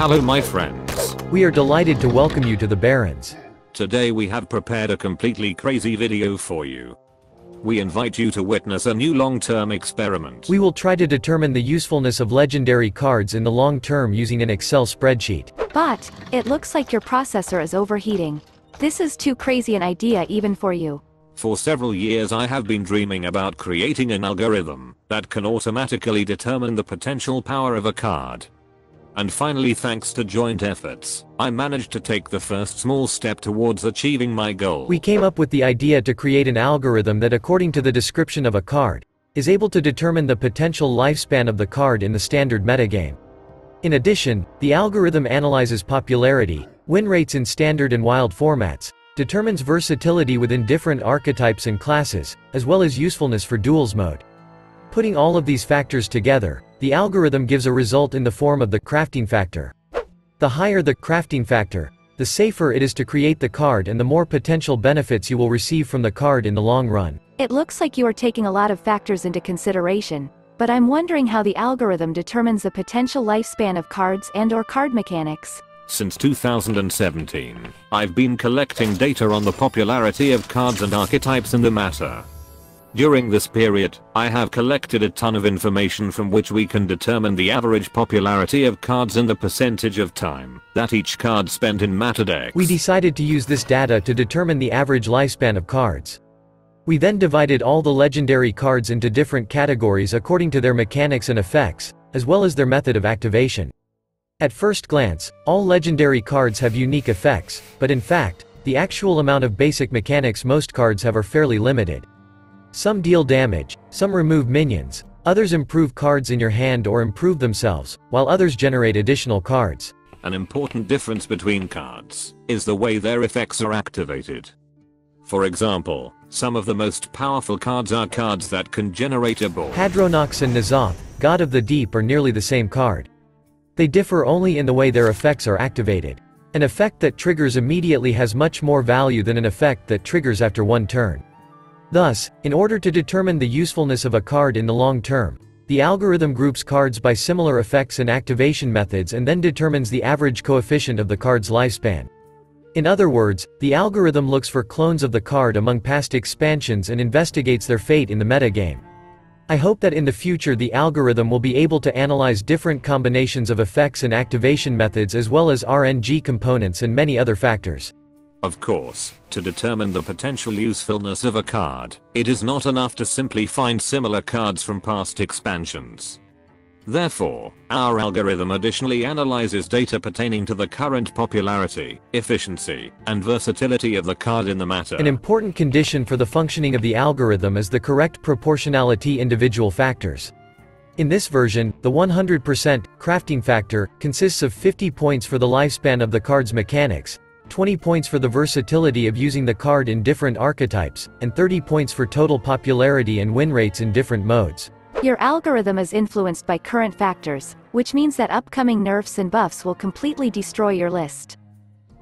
Hello my friends. We are delighted to welcome you to the Barrens. Today we have prepared a completely crazy video for you. We invite you to witness a new long-term experiment. We will try to determine the usefulness of legendary cards in the long term using an Excel spreadsheet. But, it looks like your processor is overheating. This is too crazy an idea even for you. For several years I have been dreaming about creating an algorithm that can automatically determine the potential power of a card. And finally thanks to joint efforts, I managed to take the first small step towards achieving my goal. We came up with the idea to create an algorithm that according to the description of a card, is able to determine the potential lifespan of the card in the standard metagame. In addition, the algorithm analyzes popularity, win rates in standard and wild formats, determines versatility within different archetypes and classes, as well as usefulness for duels mode. Putting all of these factors together, the algorithm gives a result in the form of the crafting factor. The higher the crafting factor, the safer it is to create the card and the more potential benefits you will receive from the card in the long run. It looks like you are taking a lot of factors into consideration, but I'm wondering how the algorithm determines the potential lifespan of cards and or card mechanics. Since 2017, I've been collecting data on the popularity of cards and archetypes in the meta. During this period, I have collected a ton of information from which we can determine the average popularity of cards and the percentage of time that each card spent in meta decks. We decided to use this data to determine the average lifespan of cards. We then divided all the legendary cards into different categories according to their mechanics and effects, as well as their method of activation. At first glance, all legendary cards have unique effects, but in fact, the actual amount of basic mechanics most cards have are fairly limited. Some deal damage, some remove minions, others improve cards in your hand or improve themselves, while others generate additional cards. An important difference between cards is the way their effects are activated. For example, some of the most powerful cards are cards that can generate a ball. Hadronox and N'Zoth, God of the Deep are nearly the same card. They differ only in the way their effects are activated. An effect that triggers immediately has much more value than an effect that triggers after one turn. Thus, in order to determine the usefulness of a card in the long term, the algorithm groups cards by similar effects and activation methods and then determines the average coefficient of the card's lifespan. In other words, the algorithm looks for clones of the card among past expansions and investigates their fate in the metagame. I hope that in the future the algorithm will be able to analyze different combinations of effects and activation methods as well as RNG components and many other factors. Of course, to determine the potential usefulness of a card, it is not enough to simply find similar cards from past expansions. Therefore, our algorithm additionally analyzes data pertaining to the current popularity, efficiency, and versatility of the card in the meta. An important condition for the functioning of the algorithm is the correct proportionality individual factors. In this version, the 100% crafting factor consists of 50 points for the lifespan of the card's mechanics, 20 points for the versatility of using the card in different archetypes, and 30 points for total popularity and win rates in different modes. Your algorithm is influenced by current factors, which means that upcoming nerfs and buffs will completely destroy your list.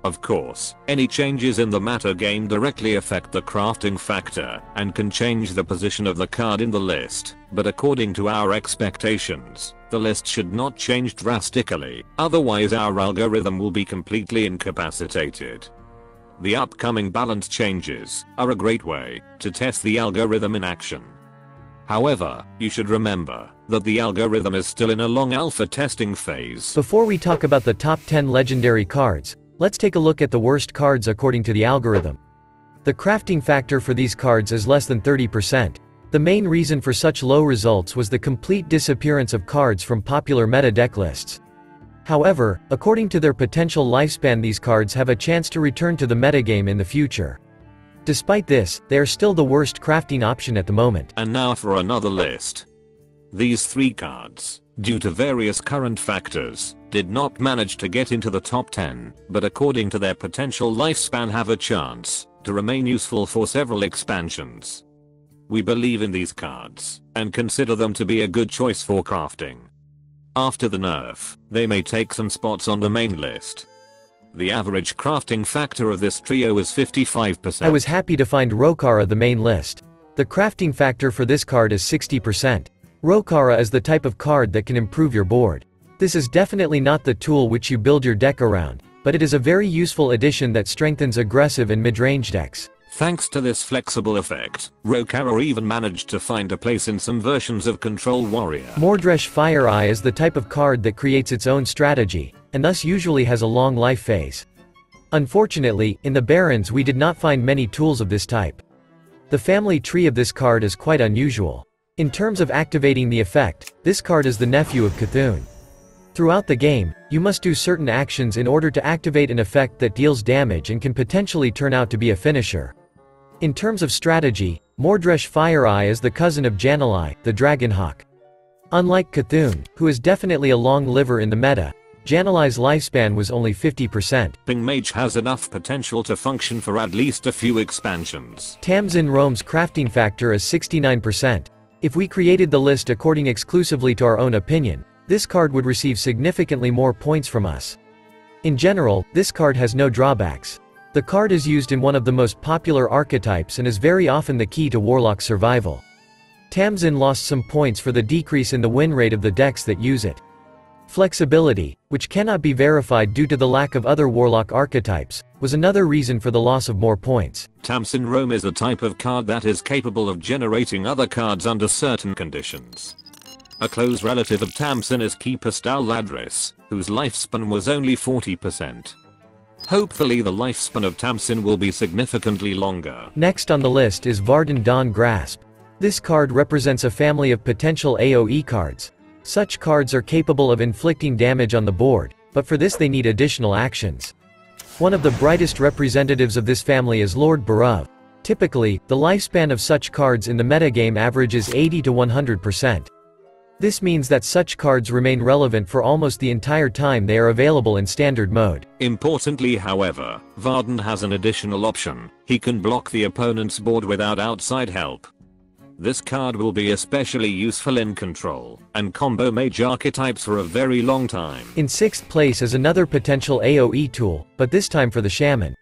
Of course, any changes in the meta game directly affect the crafting factor, and can change the position of the card in the list, but according to our expectations, the list should not change drastically, otherwise our algorithm will be completely incapacitated. The upcoming balance changes are a great way to test the algorithm in action. However, you should remember that the algorithm is still in a long alpha testing phase. Before we talk about the top 10 legendary cards, let's take a look at the worst cards according to the algorithm. The crafting factor for these cards is less than 30%. The main reason for such low results was the complete disappearance of cards from popular meta deck lists. However, according to their potential lifespan these cards have a chance to return to the metagame in the future. Despite this, they are still the worst crafting option at the moment. And now for another list. These three cards, due to various current factors, did not manage to get into the top 10, but according to their potential lifespan have a chance to remain useful for several expansions. We believe in these cards, and consider them to be a good choice for crafting. After the nerf, they may take some spots on the main list. The average crafting factor of this trio is 55%. I was happy to find Rokara the main list. The crafting factor for this card is 60%. Rokara is the type of card that can improve your board. This is definitely not the tool which you build your deck around, but it is a very useful addition that strengthens aggressive and mid-range decks. Thanks to this flexible effect, Rokara even managed to find a place in some versions of Control Warrior. Mordresh Fire Eye is the type of card that creates its own strategy, and thus usually has a long life phase. Unfortunately, in the Barrens we did not find many tools of this type. The family tree of this card is quite unusual. In terms of activating the effect, this card is the nephew of C'Thun. Throughout the game, you must do certain actions in order to activate an effect that deals damage and can potentially turn out to be a finisher. In terms of strategy, Mordresh Fire Eye is the cousin of Jan'alai, the Dragonhawk. Unlike C'Thun, who is definitely a long liver in the meta, Jan'alai's lifespan was only 50%. Ping Mage has enough potential to function for at least a few expansions. Tamsin Roame's crafting factor is 69%. If we created the list according exclusively to our own opinion, this card would receive significantly more points from us. In general, this card has no drawbacks. The card is used in one of the most popular archetypes and is very often the key to Warlock survival. Tamsin lost some points for the decrease in the win rate of the decks that use it. Flexibility, which cannot be verified due to the lack of other Warlock archetypes, was another reason for the loss of more points. Tamsin Roame is a type of card that is capable of generating other cards under certain conditions. A close relative of Tamsin is Keeper Ladris, whose lifespan was only 40%. Hopefully the lifespan of Tamsin will be significantly longer. Next on the list is Varden Dawngrasp. This card represents a family of potential AoE cards, such cards are capable of inflicting damage on the board, but for this they need additional actions. One of the brightest representatives of this family is Lord Barov. Typically, the lifespan of such cards in the metagame averages 80 to 100%. This means that such cards remain relevant for almost the entire time they are available in standard mode. Importantly however, Varden has an additional option, he can block the opponent's board without outside help. This card will be especially useful in control and combo mage archetypes for a very long time. In 6th place is another potential AoE tool, but this time for the Shaman.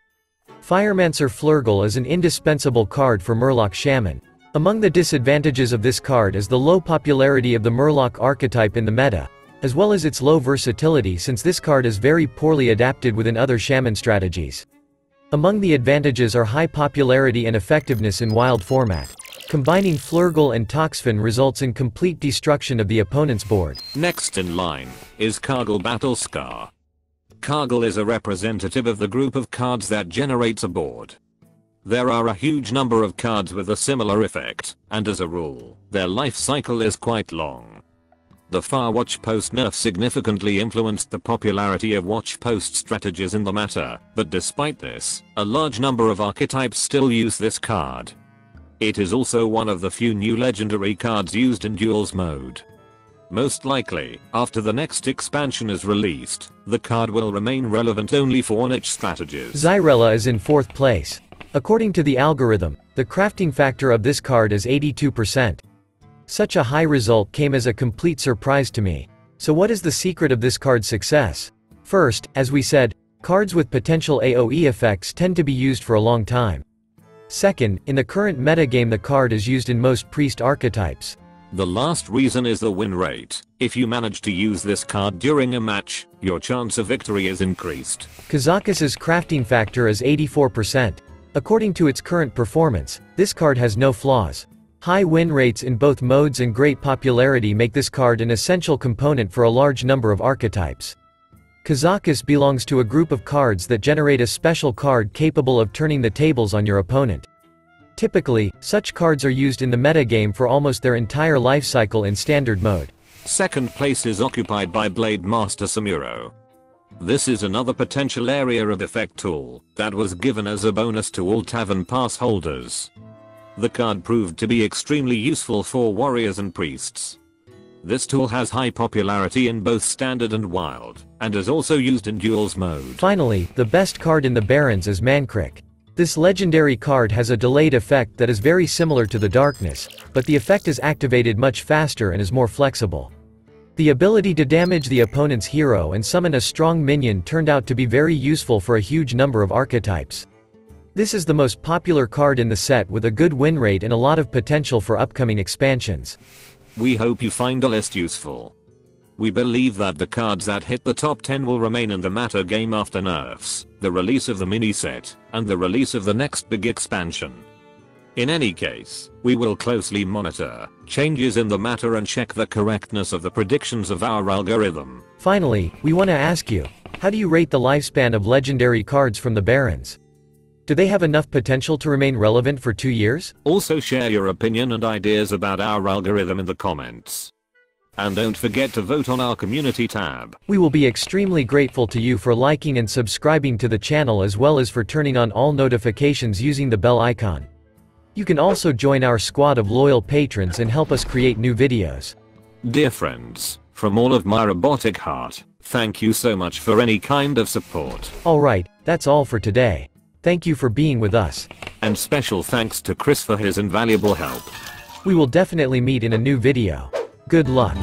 Firemancer Flurgle is an indispensable card for Murloc Shaman. Among the disadvantages of this card is the low popularity of the Murloc archetype in the meta, as well as its low versatility since this card is very poorly adapted within other Shaman strategies. Among the advantages are high popularity and effectiveness in wild format. Combining Flurgle and Toxfin results in complete destruction of the opponent's board. Next in line is Kargle Battle Scar. Kargal is a representative of the group of cards that generates a board. There are a huge number of cards with a similar effect, and as a rule, their life cycle is quite long. The Far Watch Post nerf significantly influenced the popularity of Watch Post strategies in the meta, but despite this, a large number of archetypes still use this card. It is also one of the few new legendary cards used in duels mode. Most likely, after the next expansion is released, the card will remain relevant only for niche strategies. Xyrella is in 4th place. According to the algorithm, the crafting factor of this card is 82%. Such a high result came as a complete surprise to me. So what is the secret of this card's success? First, as we said, cards with potential AoE effects tend to be used for a long time. Second, in the current metagame the card is used in most priest archetypes. The last reason is the win rate. If you manage to use this card during a match, your chance of victory is increased. Kazakus's crafting factor is 84%. According to its current performance, this card has no flaws. High win rates in both modes and great popularity make this card an essential component for a large number of archetypes. Kazakus belongs to a group of cards that generate a special card capable of turning the tables on your opponent. Typically, such cards are used in the metagame for almost their entire life cycle in standard mode. Second place is occupied by Blademaster Samuro. This is another potential area of effect tool that was given as a bonus to all tavern pass holders. The card proved to be extremely useful for warriors and priests. This tool has high popularity in both standard and wild, and is also used in duels mode. Finally, the best card in the Barrens is Mankrik. This legendary card has a delayed effect that is very similar to the Darkness, but the effect is activated much faster and is more flexible. The ability to damage the opponent's hero and summon a strong minion turned out to be very useful for a huge number of archetypes. This is the most popular card in the set with a good win rate and a lot of potential for upcoming expansions. We hope you find the list useful. We believe that the cards that hit the top 10 will remain in the meta game after nerfs, the release of the mini set, and the release of the next big expansion. In any case, we will closely monitor changes in the meta and check the correctness of the predictions of our algorithm. Finally, we want to ask you, how do you rate the lifespan of legendary cards from the Barrens? Do they have enough potential to remain relevant for two years? Also share your opinion and ideas about our algorithm in the comments. And don't forget to vote on our community tab. We will be extremely grateful to you for liking and subscribing to the channel as well as for turning on all notifications using the bell icon. You can also join our squad of loyal patrons and help us create new videos. Dear friends, from all of my robotic heart, thank you so much for any kind of support. Alright, that's all for today. Thank you for being with us. And special thanks to Chris for his invaluable help. We will definitely meet in a new video. Good luck.